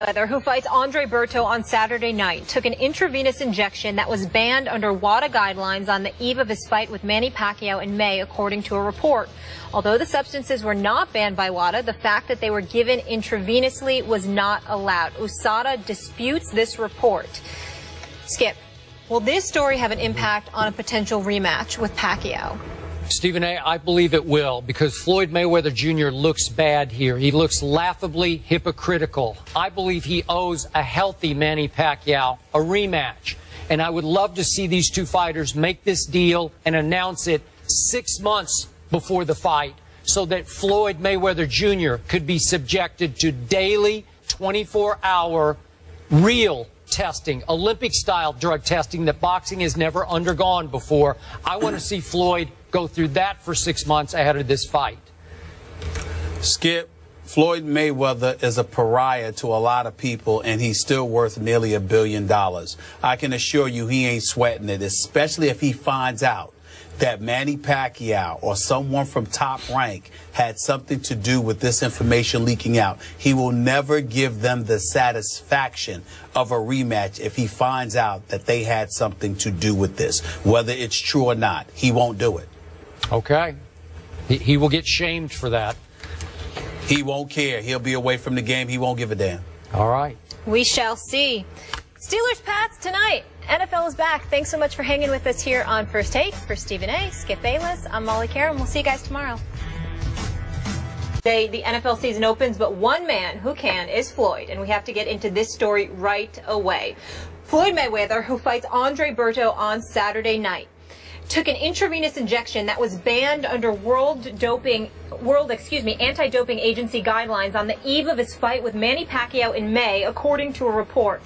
Who fights Andre Berto on Saturday night, took an intravenous injection that was banned under WADA guidelines on the eve of his fight with Manny Pacquiao in May, according to a report. Although the substances were not banned by WADA, the fact that they were given intravenously was not allowed. USADA disputes this report. Skip, will this story have an impact on a potential rematch with Pacquiao? Stephen A., I believe it will because Floyd Mayweather Jr. looks bad here. He looks laughably hypocritical. I believe he owes a healthy Manny Pacquiao a rematch. And I would love to see these two fighters make this deal and announce it six months before the fight so that Floyd Mayweather Jr. could be subjected to daily 24 hour real testing, Olympic style drug testing that boxing has never undergone before. I want to see Floyd go through that for six months ahead of this fight. Skip, Floyd Mayweather is a pariah to a lot of people, and he's still worth nearly a billion dollars. I can assure you he ain't sweating it, especially if he finds out that Manny Pacquiao or someone from top rank had something to do with this information leaking out. He will never give them the satisfaction of a rematch if he finds out that they had something to do with this. Whether it's true or not, he won't do it. Okay. He, he will get shamed for that. He won't care. He'll be away from the game. He won't give a damn. All right. We shall see. Steelers Pats tonight. NFL is back. Thanks so much for hanging with us here on First Take. For Stephen A., Skip Bayless, I'm Molly Qerim. We'll see you guys tomorrow. Today, the NFL season opens, but one man who can is Floyd, and we have to get into this story right away. Floyd Mayweather, who fights Andre Berto on Saturday night, took an intravenous injection that was banned under world doping world excuse me anti-doping agency guidelines on the eve of his fight with Manny Pacquiao in May according to a report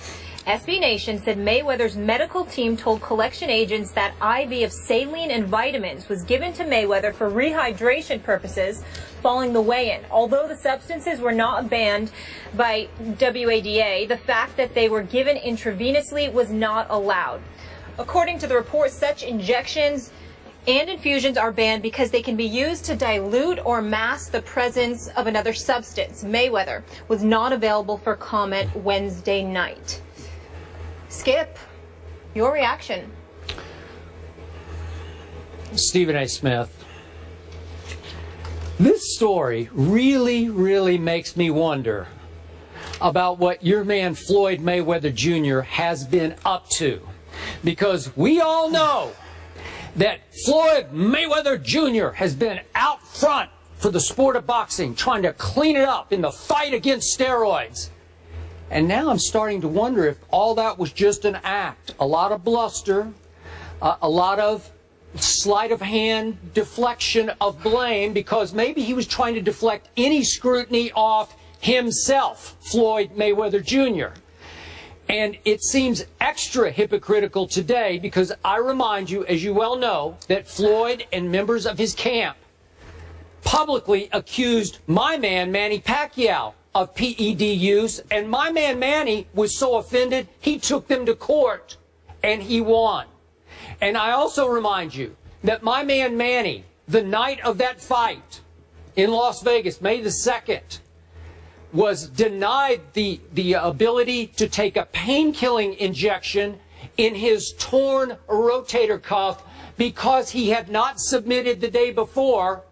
SB Nation said Mayweather's medical team told collection agents that IV of saline and vitamins was given to Mayweather for rehydration purposes following the weigh-in. Although the substances were not banned by WADA, the fact that they were given intravenously was not allowed. According to the report, such injections and infusions are banned because they can be used to dilute or mask the presence of another substance. Mayweather was not available for comment Wednesday night. Skip, your reaction. Stephen A. Smith. This story really, really makes me wonder about what your man Floyd Mayweather Jr. has been up to. Because we all know that Floyd Mayweather Jr. has been out front for the sport of boxing, trying to clean it up in the fight against steroids. And now I'm starting to wonder if all that was just an act. A lot of bluster, uh, a lot of sleight of hand deflection of blame because maybe he was trying to deflect any scrutiny off himself, Floyd Mayweather Jr. And it seems extra hypocritical today because I remind you, as you well know, that Floyd and members of his camp publicly accused my man, Manny Pacquiao, of PED use, and my man Manny was so offended, he took them to court and he won. And I also remind you that my man Manny, the night of that fight in Las Vegas, May the 2nd, was denied the, the ability to take a pain-killing injection in his torn rotator cuff because he had not submitted the day before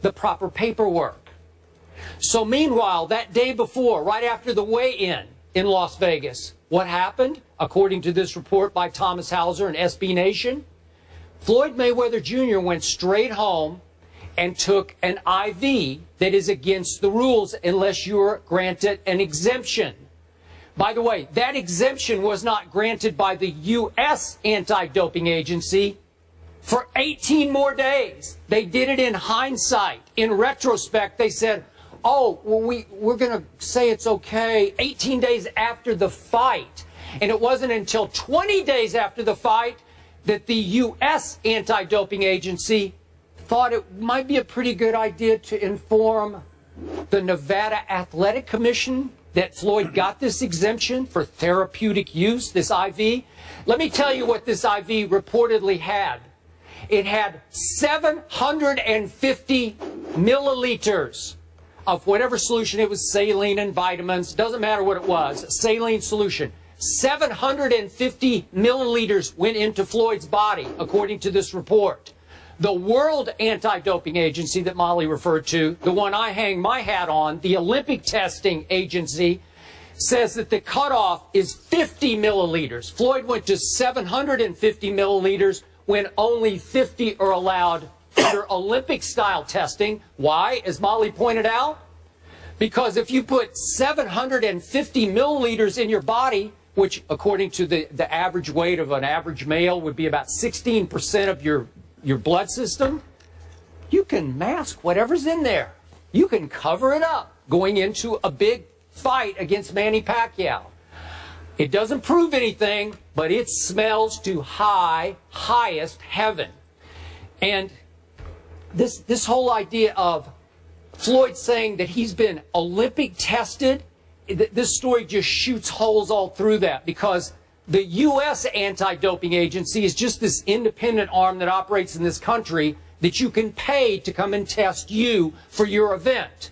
the proper paperwork. So meanwhile, that day before, right after the weigh-in in Las Vegas, what happened? According to this report by Thomas Hauser and SB Nation, Floyd Mayweather Jr. went straight home and took an IV that is against the rules unless you're granted an exemption. By the way, that exemption was not granted by the U.S. anti-doping agency for 18 more days. They did it in hindsight. In retrospect, they said, oh, well, we, we're going to say it's okay 18 days after the fight. And it wasn't until 20 days after the fight that the U.S. anti-doping agency thought it might be a pretty good idea to inform the Nevada Athletic Commission that Floyd got this exemption for therapeutic use, this IV. Let me tell you what this IV reportedly had. It had 750 milliliters of whatever solution it was, saline and vitamins, doesn't matter what it was, saline solution. 750 milliliters went into Floyd's body, according to this report. The World Anti-Doping Agency that Molly referred to, the one I hang my hat on, the Olympic Testing Agency, says that the cutoff is 50 milliliters. Floyd went to 750 milliliters when only 50 are allowed under Olympic style testing. Why? As Molly pointed out, because if you put 750 milliliters in your body, which according to the, the average weight of an average male would be about 16% of your, your blood system, you can mask whatever's in there. You can cover it up going into a big fight against Manny Pacquiao. It doesn't prove anything, but it smells to high, highest heaven. And this, this whole idea of Floyd saying that he's been Olympic tested, this story just shoots holes all through that because the U.S. anti-doping agency is just this independent arm that operates in this country that you can pay to come and test you for your event.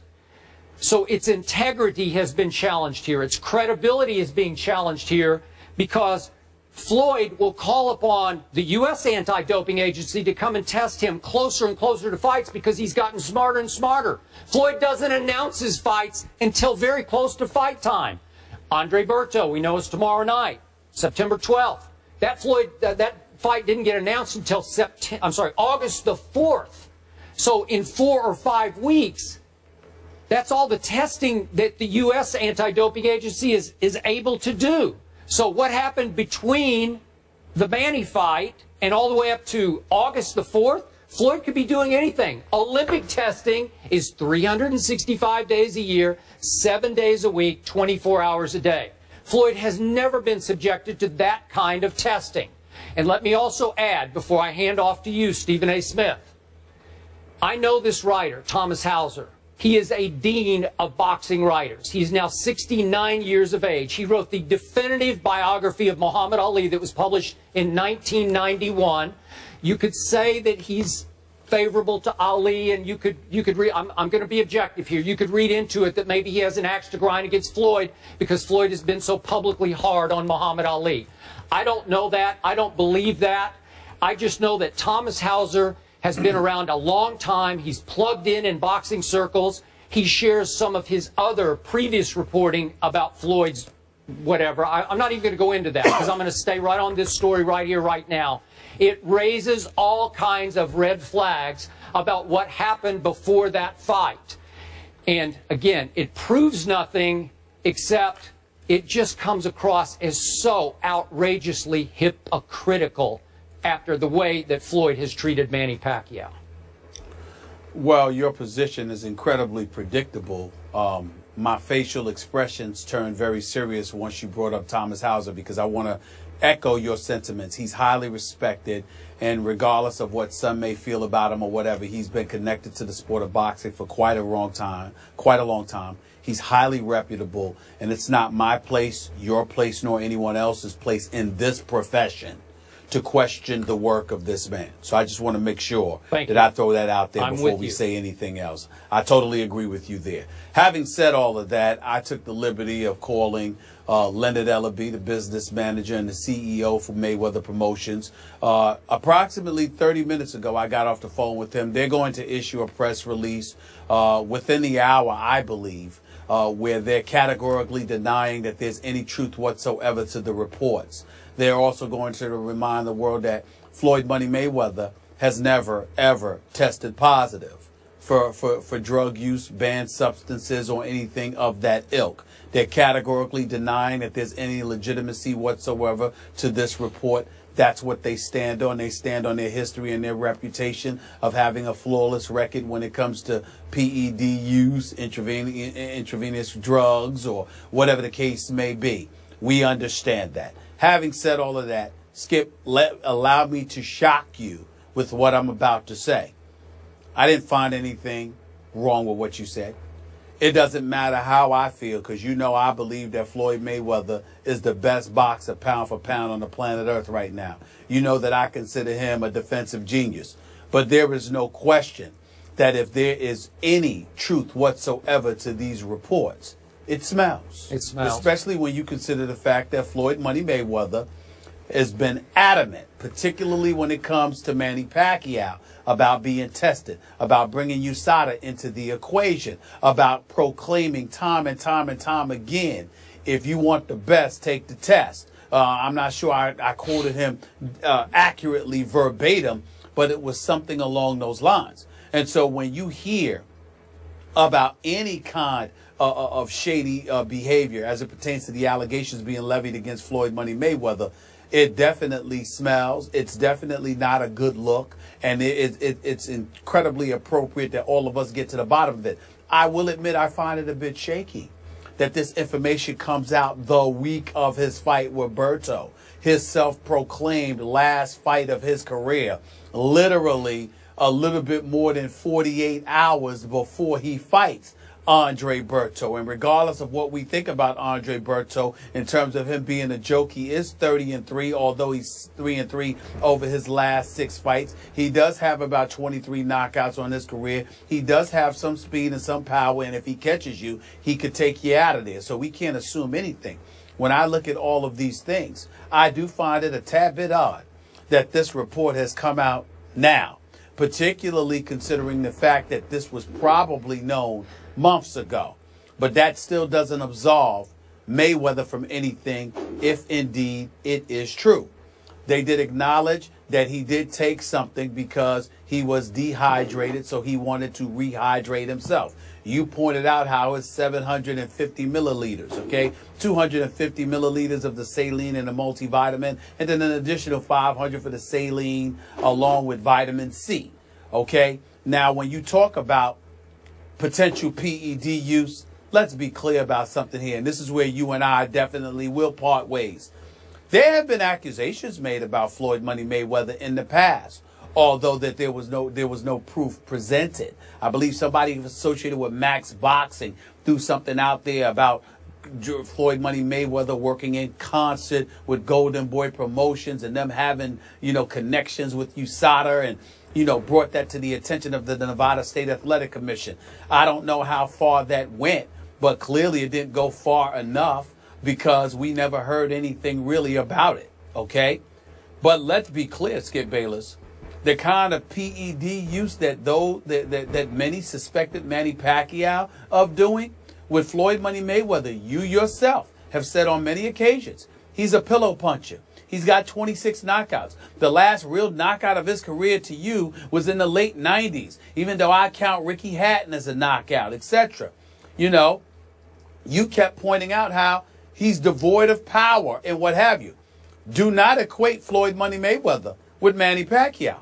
So its integrity has been challenged here. Its credibility is being challenged here because Floyd will call upon the U.S. anti-doping agency to come and test him closer and closer to fights because he's gotten smarter and smarter. Floyd doesn't announce his fights until very close to fight time. Andre Berto, we know is tomorrow night, September 12th. That Floyd, uh, that fight didn't get announced until September, I'm sorry, August the 4th. So in four or five weeks, that's all the testing that the U.S. anti-doping agency is, is able to do. So what happened between the Manny fight and all the way up to August the 4th? Floyd could be doing anything. Olympic testing is 365 days a year, seven days a week, 24 hours a day. Floyd has never been subjected to that kind of testing. And let me also add, before I hand off to you, Stephen A. Smith, I know this writer, Thomas Hauser. He is a dean of boxing writers. He's now 69 years of age. He wrote the definitive biography of Muhammad Ali that was published in 1991. You could say that he's favorable to Ali, and you could you could read. I'm, I'm going to be objective here. You could read into it that maybe he has an axe to grind against Floyd because Floyd has been so publicly hard on Muhammad Ali. I don't know that. I don't believe that. I just know that Thomas Hauser has been around a long time. He's plugged in in boxing circles. He shares some of his other previous reporting about Floyd's whatever. I, am not even going to go into that because I'm going to stay right on this story right here, right now. It raises all kinds of red flags about what happened before that fight. And again, it proves nothing except it just comes across as so outrageously hypocritical after the way that Floyd has treated Manny Pacquiao? Well, your position is incredibly predictable. Um, my facial expressions turned very serious once you brought up Thomas Hauser because I want to echo your sentiments. He's highly respected, and regardless of what some may feel about him or whatever, he's been connected to the sport of boxing for quite a long time. Quite a long time. He's highly reputable, and it's not my place, your place, nor anyone else's place in this profession to question the work of this man. So I just want to make sure Thank that you. I throw that out there I'm before we you. say anything else. I totally agree with you there. Having said all of that, I took the liberty of calling uh, Leonard Ellerbe, the business manager and the CEO for Mayweather Promotions. Uh, approximately 30 minutes ago, I got off the phone with him. They're going to issue a press release uh, within the hour, I believe. Uh, where they're categorically denying that there's any truth whatsoever to the reports. They're also going to remind the world that Floyd Money Mayweather has never, ever tested positive for, for, for drug use, banned substances, or anything of that ilk. They're categorically denying that there's any legitimacy whatsoever to this report. That's what they stand on. They stand on their history and their reputation of having a flawless record when it comes to PED use, intravenous, drugs, or whatever the case may be. We understand that. Having said all of that, Skip, let, allow me to shock you with what I'm about to say. I didn't find anything wrong with what you said. It doesn't matter how I feel because you know I believe that Floyd Mayweather is the best boxer pound for pound on the planet Earth right now. You know that I consider him a defensive genius. But there is no question that if there is any truth whatsoever to these reports, it smells. It smells. Especially when you consider the fact that Floyd Money Mayweather has been adamant, particularly when it comes to Manny Pacquiao, about being tested, about bringing USADA into the equation, about proclaiming time and time and time again, if you want the best, take the test. Uh, I'm not sure I, I quoted him uh, accurately verbatim, but it was something along those lines. And so when you hear about any kind uh, uh of shady uh, behavior as it pertains to the allegations being levied against Floyd Money Mayweather, it definitely smells. It's definitely not a good look, and it, it, it's incredibly appropriate that all of us get to the bottom of it. I will admit I find it a bit shaky that this information comes out the week of his fight with Berto, his self-proclaimed last fight of his career, literally a little bit more than 48 hours before he fights. Andre Berto. And regardless of what we think about Andre Berto in terms of him being a joke, he is 30 and 3, although he's 3 and 3 over his last six fights. He does have about 23 knockouts on his career. He does have some speed and some power, and if he catches you, he could take you out of there. So we can't assume anything. When I look at all of these things, I do find it a tad bit odd that this report has come out now, particularly considering the fact that this was probably known months ago. But that still doesn't absolve Mayweather from anything if indeed it is true. They did acknowledge that he did take something because he was dehydrated, so he wanted to rehydrate himself. You pointed out how it's 750 milliliters, okay? 250 milliliters of the saline and the multivitamin, and then an additional 500 for the saline along with vitamin C, okay? Now, when you talk about potential PED use, let's be clear about something here. And this is where you and I definitely will part ways. There have been accusations made about Floyd Money Mayweather in the past, although that there was no there was no proof presented. I believe somebody associated with Max Boxing threw something out there about Floyd Money Mayweather working in concert with Golden Boy Promotions and them having, you know, connections with USADA and you know, brought that to the attention of the Nevada State Athletic Commission. I don't know how far that went, but clearly it didn't go far enough because we never heard anything really about it. Okay. But let's be clear, Skip Bayless. The kind of PED use that though that, that, that many suspected Manny Pacquiao of doing with Floyd Money Mayweather, you yourself have said on many occasions, he's a pillow puncher. He's got 26 knockouts. The last real knockout of his career to you was in the late 90s, even though I count Ricky Hatton as a knockout, etc. You know, you kept pointing out how he's devoid of power and what have you. Do not equate Floyd Money Mayweather with Manny Pacquiao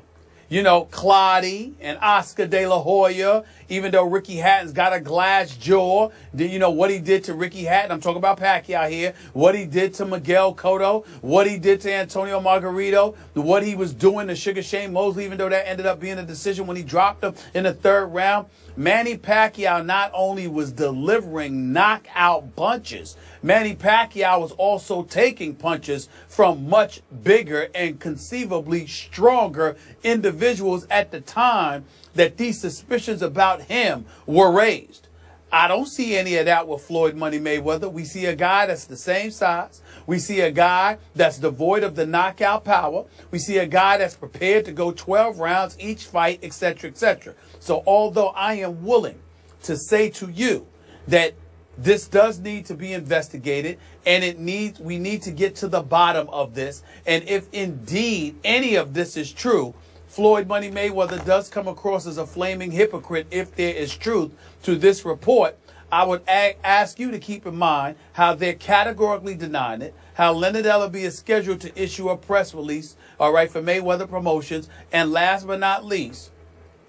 you know, Clottey and Oscar De La Hoya, even though Ricky Hatton's got a glass jaw, do you know what he did to Ricky Hatton? I'm talking about Pacquiao here. What he did to Miguel Cotto, what he did to Antonio Margarito, what he was doing to Sugar Shane Mosley, even though that ended up being a decision when he dropped him in the third round. Manny Pacquiao not only was delivering knockout punches, Manny Pacquiao was also taking punches from much bigger and conceivably stronger individuals at the time that these suspicions about him were raised. I don't see any of that with Floyd Money Mayweather. We see a guy that's the same size. We see a guy that's devoid of the knockout power. We see a guy that's prepared to go 12 rounds each fight, etc., etc. So although I am willing to say to you that this does need to be investigated and it needs we need to get to the bottom of this and if indeed any of this is true Floyd Money Mayweather does come across as a flaming hypocrite if there is truth to this report I would ask you to keep in mind how they're categorically denying it how Leonard Ellerbe is scheduled to issue a press release all right for Mayweather Promotions and last but not least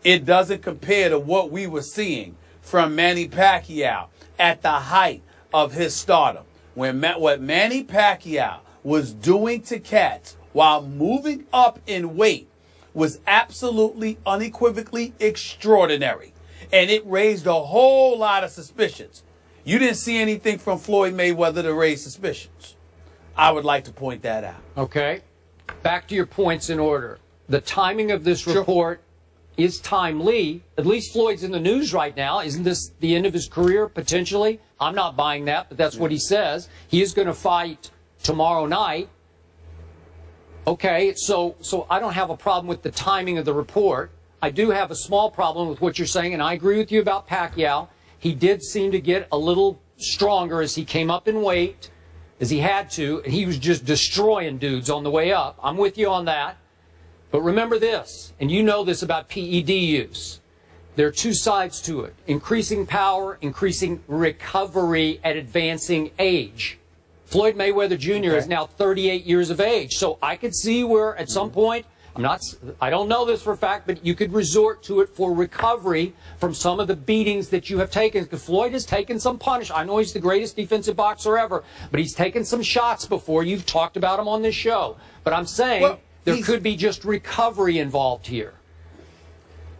it doesn't compare to what we were seeing from Manny Pacquiao at the height of his stardom. When what Manny Pacquiao was doing to cats while moving up in weight was absolutely unequivocally extraordinary. And it raised a whole lot of suspicions. You didn't see anything from Floyd Mayweather to raise suspicions. I would like to point that out. Okay. Back to your points in order. The timing of this report is timely. At least Floyd's in the news right now. Isn't this the end of his career potentially? I'm not buying that, but that's what he says. He is going to fight tomorrow night. Okay, so so I don't have a problem with the timing of the report. I do have a small problem with what you're saying, and I agree with you about Pacquiao. He did seem to get a little stronger as he came up in weight, as he had to, and he was just destroying dudes on the way up. I'm with you on that. But remember this, and you know this about PED use. There are two sides to it increasing power, increasing recovery at advancing age. Floyd Mayweather Jr. Okay. is now 38 years of age. So I could see where at some mm-hmm. point, I'm not, I don't know this for a fact, but you could resort to it for recovery from some of the beatings that you have taken. Because Floyd has taken some punish. I know he's the greatest defensive boxer ever, but he's taken some shots before. You've talked about him on this show. But I'm saying well, there could be just recovery involved here.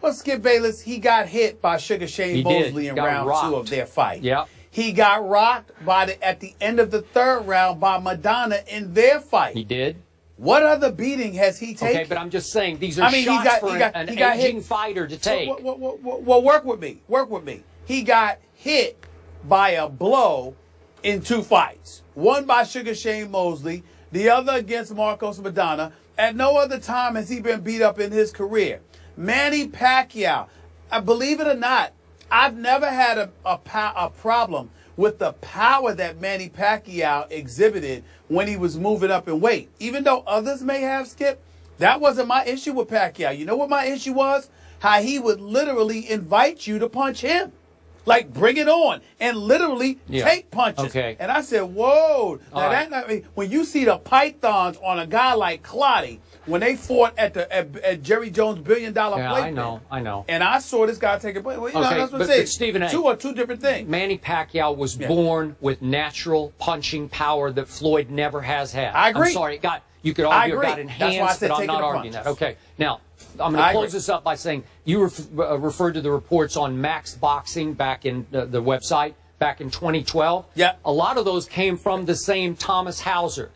Well, Skip Bayless, he got hit by Sugar Shane Mosley in round rocked. two of their fight. Yeah. He got rocked by the at the end of the third round by Maidana in their fight. He did. What other beating has he taken? Okay, but I'm just saying these are I mean, shots got, for got, an, an aging hit. fighter to take. Well, well, well, well, work with me. Work with me. He got hit by a blow in two fights. One by Sugar Shane Mosley, the other against Marcos Maidana. At no other time has he been beat up in his career. Manny Pacquiao, I believe it or not, I've never had a, a, a problem with the power that Manny Pacquiao exhibited when he was moving up in weight. Even though others may have skipped, that wasn't my issue with Pacquiao. You know what my issue was? How he would literally invite you to punch him. Like bring it on and literally yeah. take punches. Okay. And I said, whoa. Now right. that, I mean, when you see the pythons on a guy like Clottey, when they fought at the at, at Jerry Jones billion dollar yeah, I know, I know. And I saw this guy take a Well, you okay, know, that's what but, I'm Stephen two are two different things. Manny Pacquiao was yeah. born with natural punching power that Floyd never has had. I agree. I'm sorry, it got you could argue got enhanced, but I'm not arguing that. Okay, now I'm going to close this up by saying you ref, uh, referred to the reports on Max Boxing back in the, the website back in 2012. Yeah. A lot of those came from the same Thomas Hauser.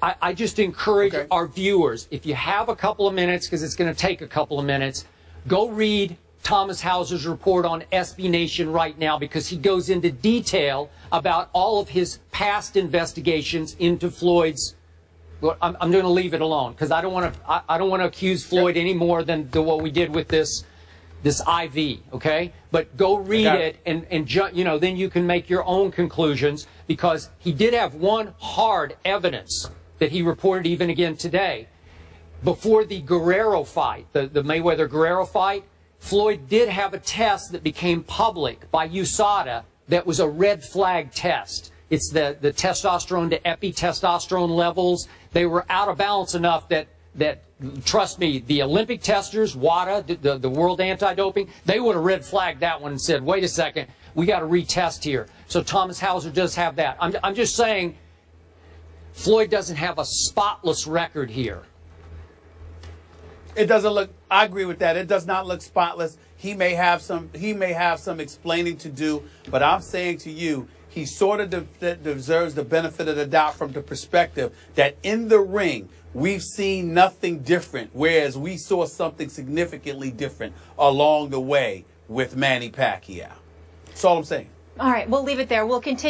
I, I just encourage okay. our viewers, if you have a couple of minutes, because it's going to take a couple of minutes, go read Thomas Hauser's report on SB Nation right now because he goes into detail about all of his past investigations into Floyd's. Well, I'm, I'm going to leave it alone because I don't want to. I, I, don't want to accuse Floyd any more than the, what we did with this this IV. Okay, but go read it, it and and ju- you know then you can make your own conclusions because he did have one hard evidence that he reported even again today. Before the Guerrero fight, the, the Mayweather Guerrero fight, Floyd did have a test that became public by USADA that was a red flag test. It's the, the testosterone to epitestosterone levels. They were out of balance enough that, that trust me, the Olympic testers, WADA, the, the, the World Anti-Doping, they would have red flagged that one and said, wait a second, we got to retest here. So Thomas Hauser does have that. I'm, I'm just saying Floyd doesn't have a spotless record here. It doesn't look. I agree with that. It does not look spotless. He may have some. He may have some explaining to do. But I'm saying to you, he sort of de- deserves the benefit of the doubt from the perspective that in the ring we've seen nothing different, whereas we saw something significantly different along the way with Manny Pacquiao. That's all I'm saying. All right, we'll leave it there. We'll continue.